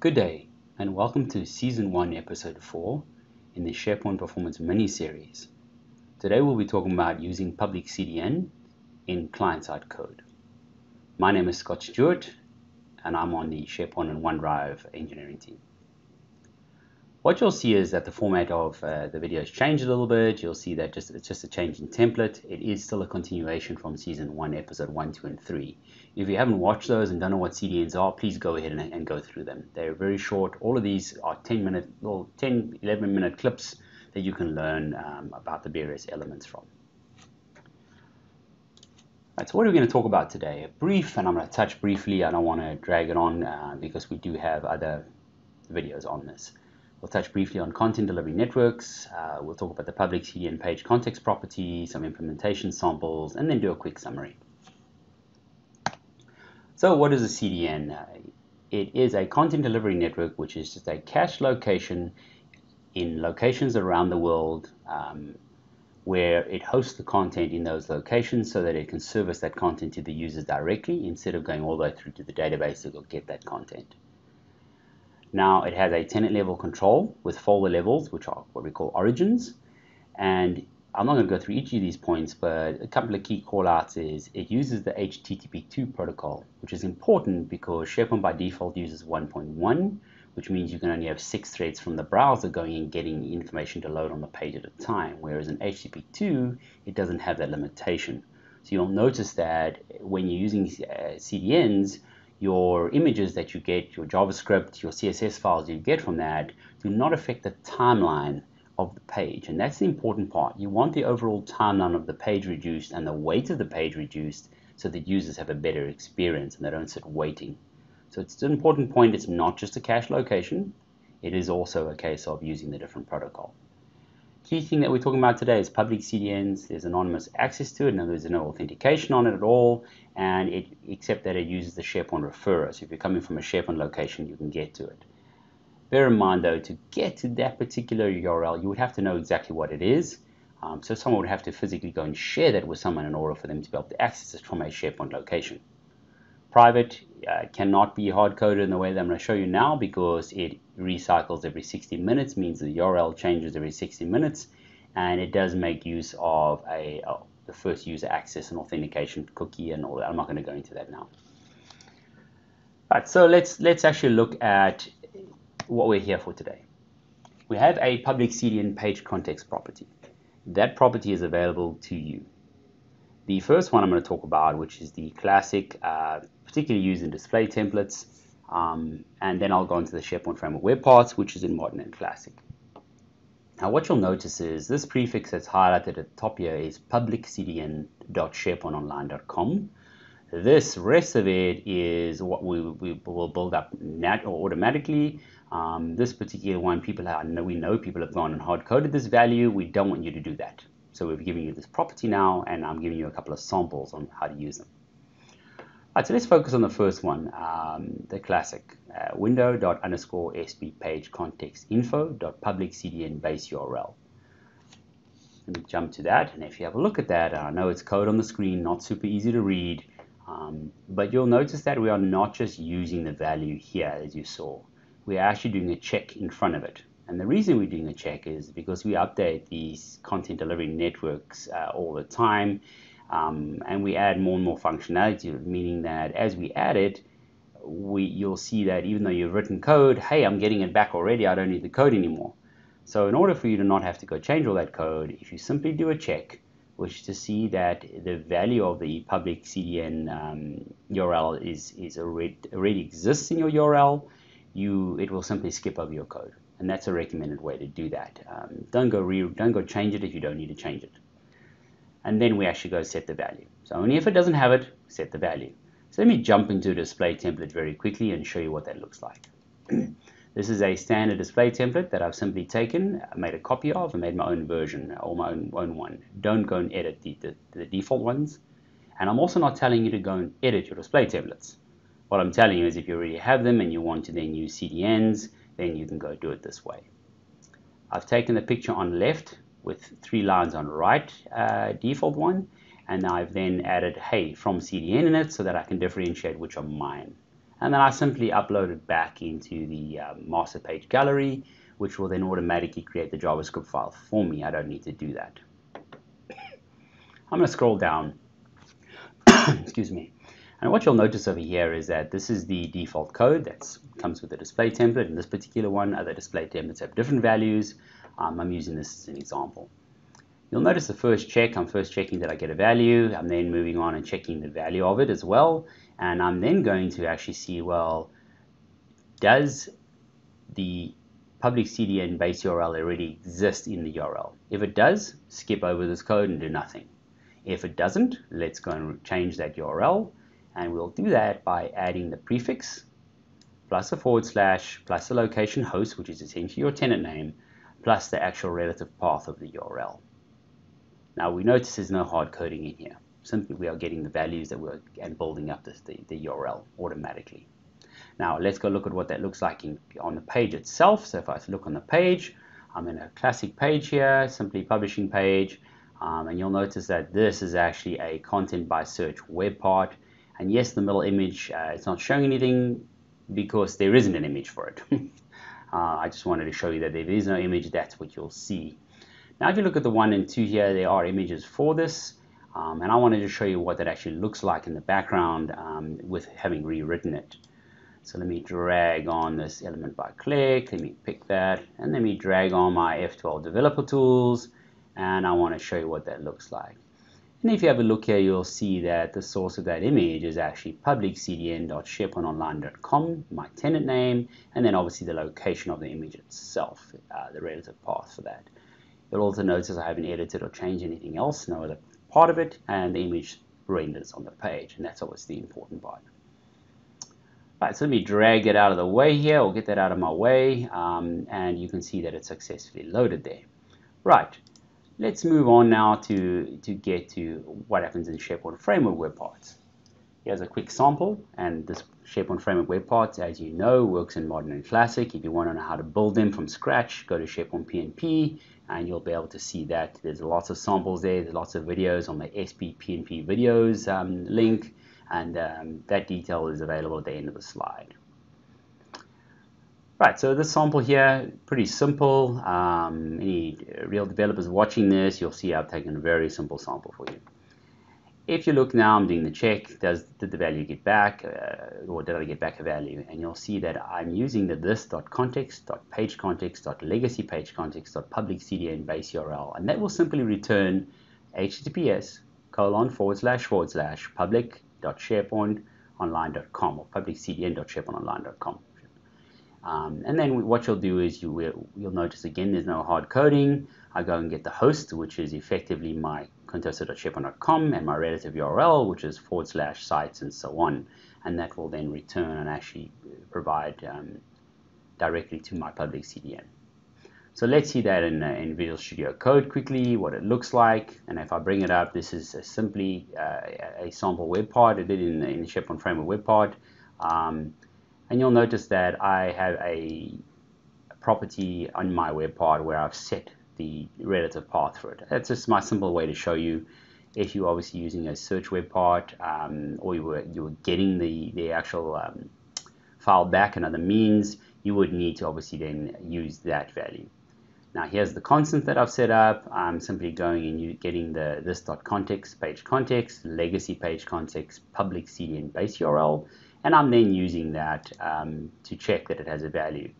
Good day, and welcome to Season 1, Episode 4 in the SharePoint Performance mini-series. Today we'll be talking about using public CDN in client-side code. My name is Scott Stewart, and I'm on the SharePoint and OneDrive engineering team. What you'll see is that the format of uh, the video has changed a little bit. You'll see that just it's just a change in template. It is still a continuation from season one, episode one, two, and three. If you haven't watched those and don't know what CDNs are, please go ahead and, and go through them. They're very short. All of these are 10 minute, well, 10, 11 minute clips that you can learn um, about the various elements from. Right, so what are we going to talk about today? A brief, and I'm going to touch briefly. I don't want to drag it on uh, because we do have other videos on this. We'll touch briefly on content delivery networks. Uh, we'll talk about the public CDN page context property, some implementation samples, and then do a quick summary. So what is a CDN? Uh, it is a content delivery network, which is just a cache location in locations around the world um, where it hosts the content in those locations so that it can service that content to the users directly instead of going all the way through to the database to get that content. Now it has a tenant level control with folder levels, which are what we call origins. And I'm not going to go through each of these points, but a couple of key callouts is it uses the HTTP2 protocol, which is important because SharePoint by default uses 1.1, which means you can only have six threads from the browser going and getting information to load on the page at a time, whereas in HTTP2, it doesn't have that limitation. So you'll notice that when you're using uh, CDNs, your images that you get, your JavaScript, your CSS files you get from that do not affect the timeline of the page. And that's the important part. You want the overall timeline of the page reduced and the weight of the page reduced so that users have a better experience and they don't sit waiting. So it's an important point. It's not just a cache location. It is also a case of using the different protocol. Key thing that we're talking about today is public CDNs. There's anonymous access to it, and there's no authentication on it at all, and it, except that it uses the SharePoint referrer. So if you're coming from a SharePoint location, you can get to it. Bear in mind, though, to get to that particular URL, you would have to know exactly what it is. Um, so someone would have to physically go and share that with someone in order for them to be able to access it from a SharePoint location. Private uh, cannot be hard-coded in the way that I'm going to show you now because it recycles every 60 minutes, means the URL changes every 60 minutes, and it does make use of a, a the first user access and authentication cookie and all that. I'm not going to go into that now. Right, so let's let's actually look at what we're here for today. We have a public CDN page context property. That property is available to you. The first one I'm going to talk about, which is the classic, uh, particularly used in display templates, um, and then I'll go into the SharePoint Framework web parts, which is in modern and classic. Now what you'll notice is this prefix that's highlighted at the top here is publiccdn.sharepointonline.com. This rest of it is what we, we will build up nat or automatically. Um, this particular one, people have, we know people have gone and hard coded this value. We don't want you to do that. So we've given you this property now, and I'm giving you a couple of samples on how to use them. Right, so let's focus on the first one, um, the classic uh, window dot underscore sp page context info dot public cdn base URL. Let me jump to that, and if you have a look at that, I know it's code on the screen, not super easy to read, um, but you'll notice that we are not just using the value here as you saw. We are actually doing a check in front of it. And the reason we're doing a check is because we update these content delivery networks uh, all the time. Um, and we add more and more functionality, meaning that as we add it, we, you'll see that even though you've written code, hey, I'm getting it back already, I don't need the code anymore. So in order for you to not have to go change all that code, if you simply do a check, which is to see that the value of the public CDN um, URL is, is already, already exists in your URL, you, it will simply skip over your code and that's a recommended way to do that. Um, don't go re don't go change it if you don't need to change it. And then we actually go set the value. So only if it doesn't have it, set the value. So let me jump into a display template very quickly and show you what that looks like. this is a standard display template that I've simply taken, made a copy of, and made my own version or my own, own one. Don't go and edit the, the, the default ones. And I'm also not telling you to go and edit your display templates. What I'm telling you is if you already have them and you want to then use CDNs, then you can go do it this way. I've taken the picture on left with three lines on right uh, default one and I've then added hey from CDN in it so that I can differentiate which are mine. And then I simply upload it back into the um, master page gallery, which will then automatically create the JavaScript file for me. I don't need to do that. I'm going to scroll down. Excuse me. And what you'll notice over here is that this is the default code that comes with the display template. In this particular one, other display templates have different values. Um, I'm using this as an example. You'll notice the first check, I'm first checking that I get a value. I'm then moving on and checking the value of it as well. And I'm then going to actually see, well, does the public CDN base URL already exist in the URL? If it does, skip over this code and do nothing. If it doesn't, let's go and change that URL. And we'll do that by adding the prefix plus a forward slash plus the location host, which is essentially your tenant name, plus the actual relative path of the URL. Now we notice there's no hard coding in here. Simply we are getting the values that we're and building up the, the URL automatically. Now let's go look at what that looks like in, on the page itself. So if I look on the page, I'm in a classic page here, simply publishing page, um, and you'll notice that this is actually a content by search web part. And yes, the middle image, uh, it's not showing anything because there isn't an image for it. uh, I just wanted to show you that there is no image, that's what you'll see. Now if you look at the one and two here, there are images for this. Um, and I wanted to show you what that actually looks like in the background um, with having rewritten it. So let me drag on this element by click, let me pick that, and let me drag on my F12 developer tools, and I want to show you what that looks like. And if you have a look here, you'll see that the source of that image is actually publiccdn.sharepointonline.com, my tenant name, and then obviously the location of the image itself, uh, the relative path for that. You'll also notice I haven't edited or changed anything else, no other part of it, and the image renders on the page, and that's obviously the important part. Right, so let me drag it out of the way here, or get that out of my way, um, and you can see that it's successfully loaded there. Right, let's move on now to, to get to what happens in SharePoint Framework web parts. Here's a quick sample, and this SharePoint Framework web parts, as you know, works in Modern and Classic. If you want to know how to build them from scratch, go to SharePoint PNP, and you'll be able to see that. There's lots of samples there, there's lots of videos on the SP PNP videos um, link, and um, that detail is available at the end of the slide. Right, so this sample here, pretty simple. Um, any real developers watching this, you'll see I've taken a very simple sample for you. If you look now, I'm doing the check, does did the value get back, uh, or did I get back a value? And you'll see that I'm using the this.context.pagecontext.legacypagecontext.public CDN base URL, and that will simply return https colon forward slash forward slash public.sharepointonline.com or publiccdn.sharepointonline.com. Um, and then what you'll do is you will, you'll notice again there's no hard coding. I go and get the host, which is effectively my contoso.sharepoint.com and my relative URL, which is forward slash sites and so on. And that will then return and actually provide um, directly to my public CDN. So let's see that in, uh, in Visual Studio Code quickly, what it looks like. And if I bring it up, this is a simply uh, a sample web part. I did in, in the SharePoint Framework web part. Um, and you'll notice that I have a property on my web part where I've set the relative path for it. That's just my simple way to show you if you're obviously using a search web part um, or you were, you were getting the, the actual um, file back and other means, you would need to obviously then use that value. Now here's the constant that I've set up. I'm simply going and getting the this.context page context, legacy page context, public CDN base URL, and I'm then using that um, to check that it has a value.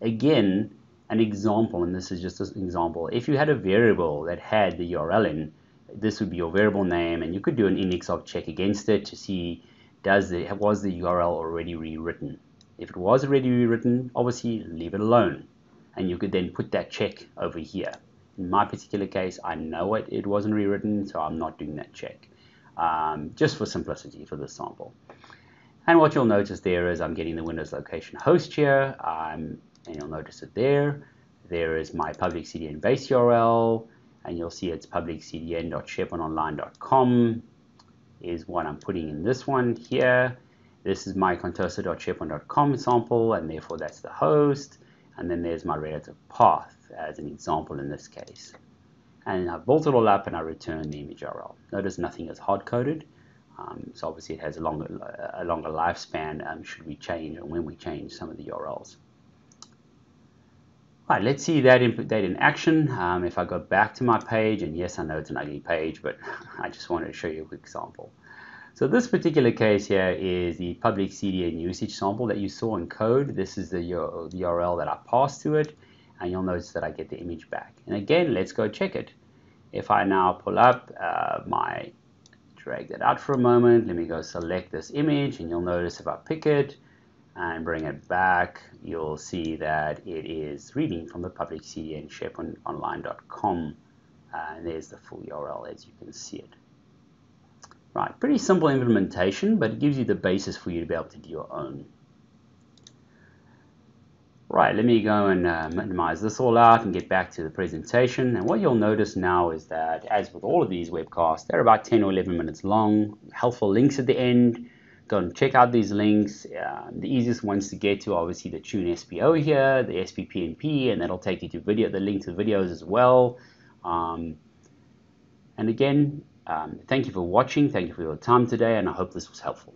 Again, an example, and this is just an example, if you had a variable that had the URL in, this would be your variable name, and you could do an index of check against it to see does the, was the URL already rewritten. If it was already rewritten, obviously leave it alone, and you could then put that check over here. In my particular case, I know it, it wasn't rewritten, so I'm not doing that check, um, just for simplicity for this sample. And what you'll notice there is I'm getting the Windows location host here. Um, and you'll notice it there. There is my public CDN base URL, and you'll see it's publiccdn.sharepointonline.com is what I'm putting in this one here. This is my contoso.sharepoint.com sample, and therefore that's the host. And then there's my relative path as an example in this case. and I've built it all up and I return the image URL. Notice nothing is hard coded. Um, so obviously it has a longer, a longer lifespan um, should we change and when we change some of the URLs. All right, let's see that data in action. Um, if I go back to my page, and yes, I know it's an ugly page, but I just wanted to show you a quick example. So this particular case here is the public CDN usage sample that you saw in code. This is the URL that I passed to it, and you'll notice that I get the image back. And again, let's go check it. If I now pull up uh, my, drag that out for a moment, let me go select this image, and you'll notice if I pick it and bring it back, you'll see that it is reading from the public CDN sharepointonline.com. Uh, and there's the full URL as you can see it. Right, pretty simple implementation, but it gives you the basis for you to be able to do your own. Right, let me go and uh, minimize this all out and get back to the presentation. And what you'll notice now is that, as with all of these webcasts, they're about 10 or 11 minutes long, helpful links at the end. Go and check out these links. Uh, the easiest ones to get to, obviously, the Tune SPO here, the SPPNP, and P and that'll take you to video, the link to the videos as well. Um, and again, um, thank you for watching. Thank you for your time today, and I hope this was helpful.